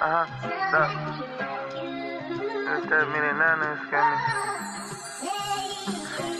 Ajá, da. No termine nada, es que...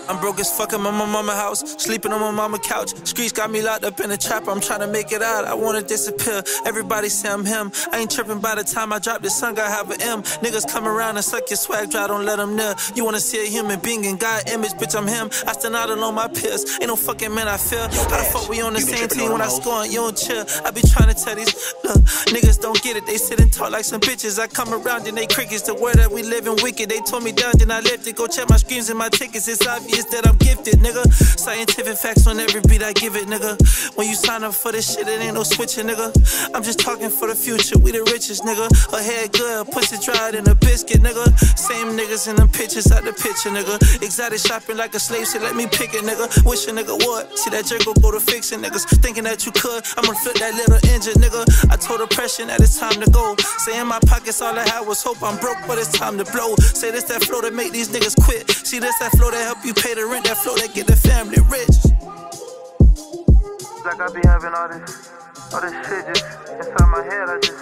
I'm broke as fuck in my mama house, sleeping on my mama couch. Streets got me locked up in a trap, I'm trying to make it out. I wanna disappear. Everybody say I'm him. I ain't tripping by the time I drop this song, I have an M. Niggas come around and suck your swag dry, don't let them near. You wanna see a human being in God image, bitch, I'm him. I stand out alone my peers. Ain't no fucking man I feel. How the fuck we on the same team when I score and you don't chill? I be trying to tell these look, niggas don't get it. They sit and talk like some bitches. I come around and they crickets. The word that we live in wicked. They told me down, then I left it. Go check my screams and my tickets. It's obvious obvious that I'm gifted, nigga. Scientific facts on every beat I give it, nigga. When you sign up for this shit, it ain't no switching, nigga. I'm just talking for the future, we the richest, nigga. Her head good, pussy dried in a biscuit, nigga. Same niggas in them pictures out the picture, nigga. Exotic shopping like a slave, so let me pick it, nigga. Wish a nigga would. See that jerk go to fixing, niggas. Thinking that you could, I'ma flip that little engine, nigga. I told depression that it's time to go. Say in my pockets, all I had was hope. I'm broke, but it's time to blow. Say this that flow to make these niggas quit. See this that flow that help you pay pay the rent, that flow that get the family rich. Like I be having all this, all this shit just inside my head. I just,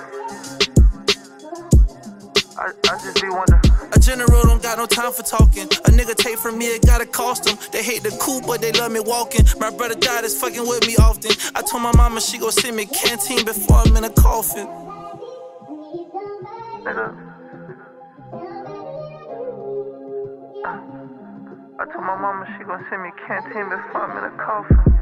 I, I just be wondering. A general don't got no time for talking. A nigga take from me, it gotta cost him. They hate the coupe, but they love me walking. My brother died, is fucking with me often. I told my mama she go send me canteen before I'm in a coffin. Nigga. I told my mama she gon' send me canteen before I'm in a coffin.